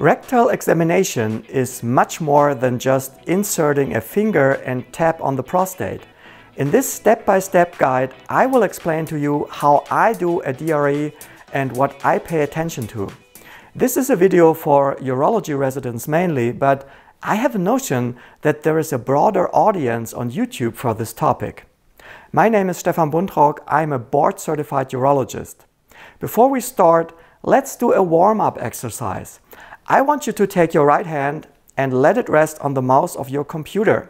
Rectal examination is much more than just inserting a finger and tap on the prostate. In this step-by-step -step guide, I will explain to you how I do a DRE and what I pay attention to. This is a video for urology residents mainly, but I have a notion that there is a broader audience on YouTube for this topic. My name is Stefan Buntrock, I'm a board-certified urologist. Before we start, let's do a warm-up exercise. I want you to take your right hand and let it rest on the mouse of your computer.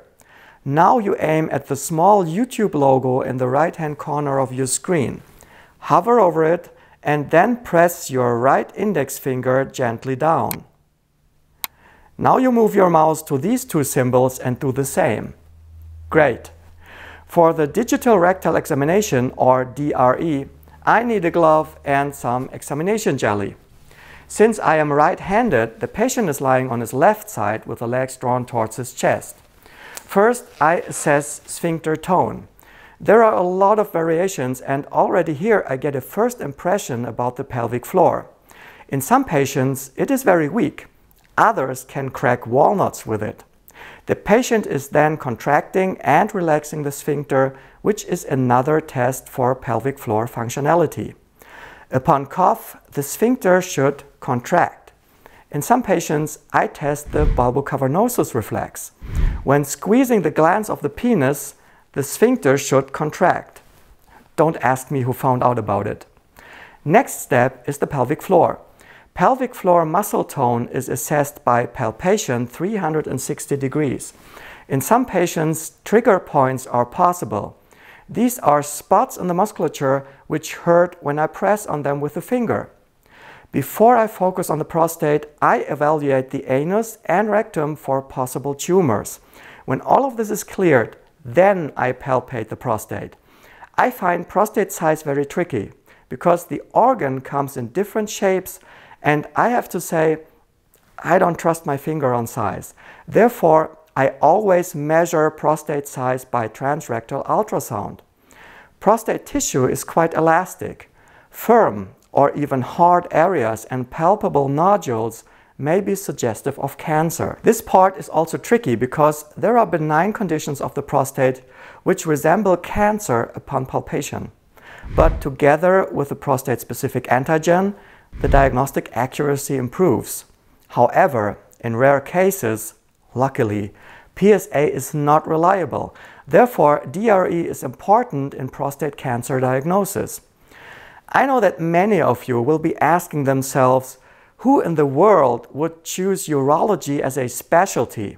Now you aim at the small YouTube logo in the right hand corner of your screen. Hover over it and then press your right index finger gently down. Now you move your mouse to these two symbols and do the same. Great. For the digital rectal examination or DRE, I need a glove and some examination jelly. Since I am right-handed, the patient is lying on his left side with the legs drawn towards his chest. First, I assess sphincter tone. There are a lot of variations and already here I get a first impression about the pelvic floor. In some patients, it is very weak. Others can crack walnuts with it. The patient is then contracting and relaxing the sphincter, which is another test for pelvic floor functionality. Upon cough, the sphincter should contract. In some patients, I test the bulbocavernosus reflex. When squeezing the glands of the penis, the sphincter should contract. Don't ask me who found out about it. Next step is the pelvic floor. Pelvic floor muscle tone is assessed by palpation 360 degrees. In some patients, trigger points are possible. These are spots in the musculature which hurt when I press on them with the finger. Before I focus on the prostate, I evaluate the anus and rectum for possible tumors. When all of this is cleared, then I palpate the prostate. I find prostate size very tricky because the organ comes in different shapes and I have to say, I don't trust my finger on size. Therefore, I always measure prostate size by transrectal ultrasound. Prostate tissue is quite elastic. Firm or even hard areas and palpable nodules may be suggestive of cancer. This part is also tricky because there are benign conditions of the prostate which resemble cancer upon palpation. But together with the prostate-specific antigen, the diagnostic accuracy improves. However, in rare cases, luckily, PSA is not reliable. Therefore, DRE is important in prostate cancer diagnosis. I know that many of you will be asking themselves, who in the world would choose urology as a specialty?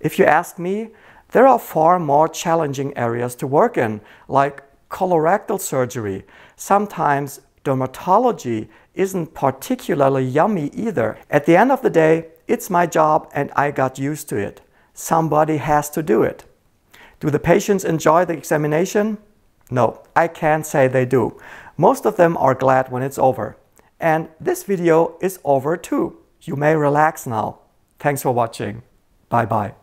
If you ask me, there are far more challenging areas to work in, like colorectal surgery. Sometimes dermatology isn't particularly yummy either. At the end of the day, it's my job and I got used to it. Somebody has to do it. Do the patients enjoy the examination? No, I can't say they do. Most of them are glad when it's over. And this video is over too. You may relax now. Thanks for watching. Bye bye.